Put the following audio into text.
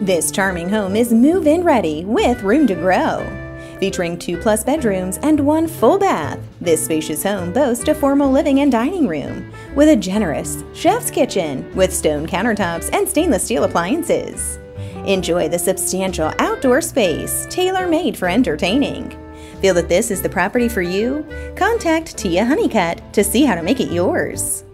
This charming home is move in ready with room to grow. Featuring two plus bedrooms and one full bath, this spacious home boasts a formal living and dining room with a generous chef's kitchen with stone countertops and stainless steel appliances. Enjoy the substantial outdoor space tailor made for entertaining. Feel that this is the property for you? Contact Tia Hunnicutt to see how to make it yours.